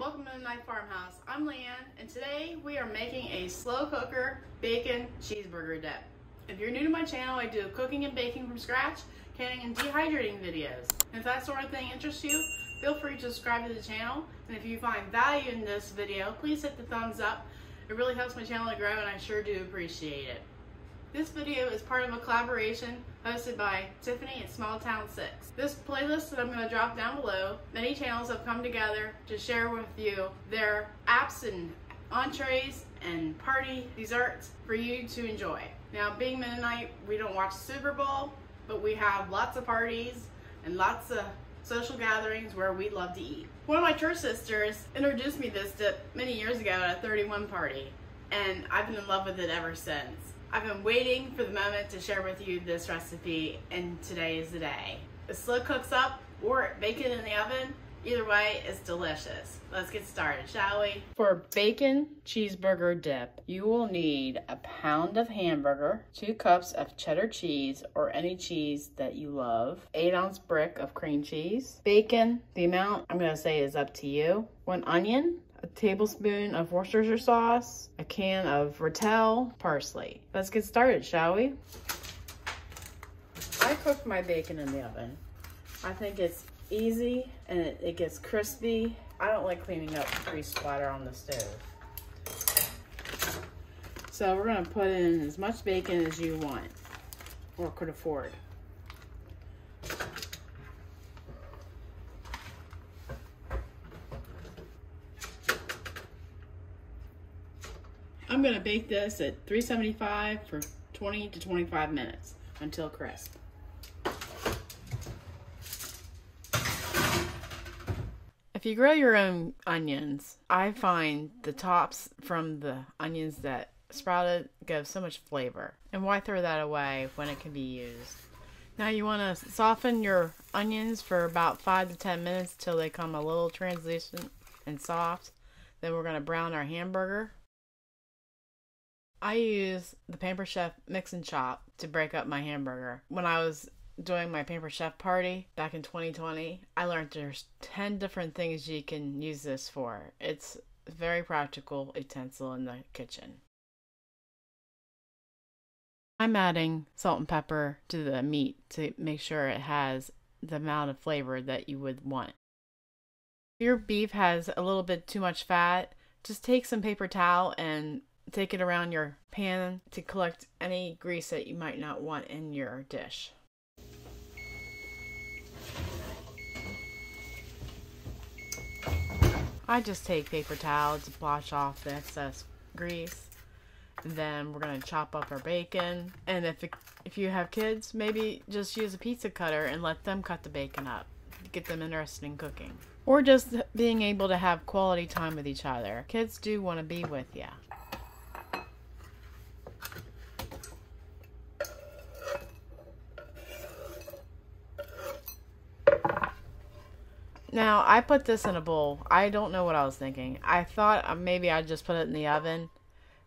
welcome to the Mennonite Farmhouse. I'm Leanne, and today we are making a slow cooker bacon cheeseburger dip. If you're new to my channel, I do cooking and baking from scratch, canning and dehydrating videos. And if that sort of thing interests you, feel free to subscribe to the channel. And if you find value in this video, please hit the thumbs up. It really helps my channel to grow, and I sure do appreciate it. This video is part of a collaboration hosted by Tiffany at Small Town 6. This playlist that I'm going to drop down below, many channels have come together to share with you their apps and entrees and party desserts for you to enjoy. Now, being Mennonite, we don't watch Super Bowl, but we have lots of parties and lots of social gatherings where we love to eat. One of my church sisters introduced me this dip many years ago at a 31 party, and I've been in love with it ever since. I've been waiting for the moment to share with you this recipe and today is the day. It slow cooks up or it in the oven. Either way, it's delicious. Let's get started, shall we? For bacon cheeseburger dip, you will need a pound of hamburger, two cups of cheddar cheese or any cheese that you love, eight ounce brick of cream cheese, bacon, the amount I'm gonna say is up to you, one onion, a tablespoon of Worcestershire sauce, a can of Rotel, parsley. Let's get started, shall we? I cooked my bacon in the oven. I think it's easy and it, it gets crispy. I don't like cleaning up grease splatter on the stove. So we're gonna put in as much bacon as you want or could afford. I'm gonna bake this at 375 for 20 to 25 minutes until crisp. If you grow your own onions, I find the tops from the onions that sprouted give so much flavor. And why throw that away when it can be used? Now you want to soften your onions for about 5 to 10 minutes till they come a little translucent and soft. Then we're going to brown our hamburger. I use the Pampered Chef Mix and Chop to break up my hamburger. When I was doing my Pampered Chef party back in 2020, I learned there's 10 different things you can use this for. It's a very practical utensil in the kitchen. I'm adding salt and pepper to the meat to make sure it has the amount of flavor that you would want. If your beef has a little bit too much fat, just take some paper towel and take it around your pan to collect any grease that you might not want in your dish. I just take paper towel to wash off the excess grease. Then we're gonna chop up our bacon, and if it, if you have kids, maybe just use a pizza cutter and let them cut the bacon up. Get them interested in cooking, or just being able to have quality time with each other. Kids do want to be with you. Now, I put this in a bowl. I don't know what I was thinking. I thought uh, maybe I'd just put it in the oven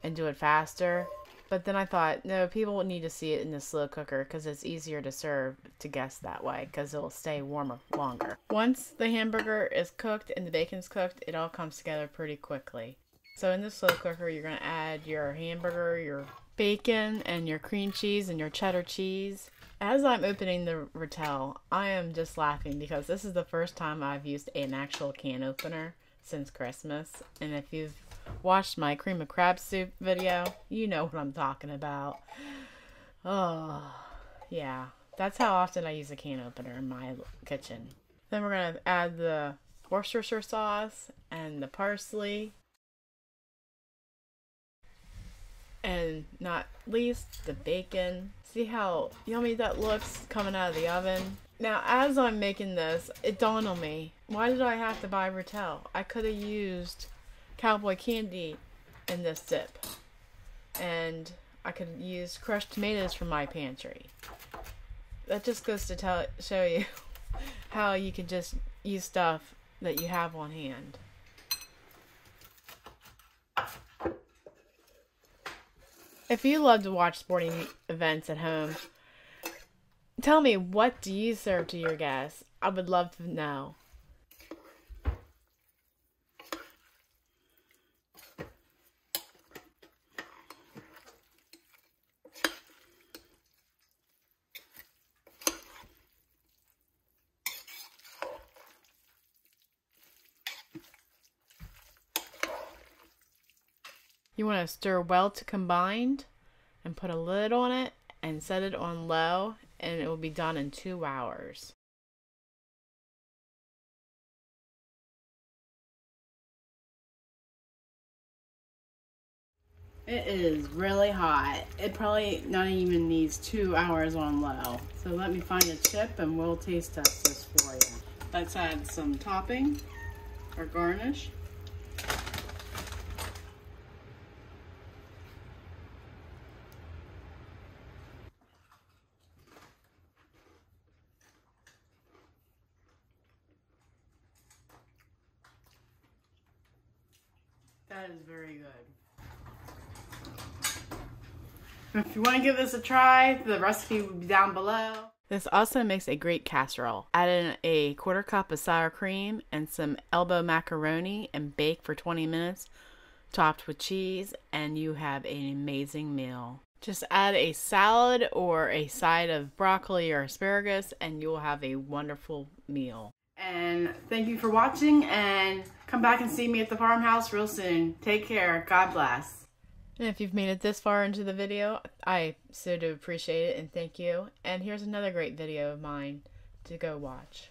and do it faster. But then I thought, no, people need to see it in the slow cooker because it's easier to serve to guests that way because it'll stay warmer longer. Once the hamburger is cooked and the bacon's cooked, it all comes together pretty quickly. So in the slow cooker, you're going to add your hamburger, your bacon, and your cream cheese and your cheddar cheese. As I'm opening the Rotel, I am just laughing because this is the first time I've used an actual can opener since Christmas. And if you've watched my cream of crab soup video, you know what I'm talking about. Oh, yeah. That's how often I use a can opener in my kitchen. Then we're going to add the Worcestershire sauce and the parsley. And not least, the bacon. See how yummy that looks coming out of the oven? Now, as I'm making this, it dawned on me, why did I have to buy Rotel? I could have used cowboy candy in this dip. And I could use crushed tomatoes from my pantry. That just goes to tell show you how you can just use stuff that you have on hand. If you love to watch sporting events at home, tell me what do you serve to your guests? I would love to know. You want to stir well to combined and put a lid on it and set it on low and it will be done in two hours. It is really hot. It probably not even needs two hours on low. So let me find a chip and we'll taste test this for you. Let's add some topping or garnish. That is very good. If you want to give this a try, the recipe will be down below. This also makes a great casserole. Add in a quarter cup of sour cream and some elbow macaroni and bake for 20 minutes, topped with cheese, and you have an amazing meal. Just add a salad or a side of broccoli or asparagus, and you will have a wonderful meal. And thank you for watching, and come back and see me at the farmhouse real soon. Take care. God bless. And if you've made it this far into the video, I so do appreciate it and thank you. And here's another great video of mine to go watch.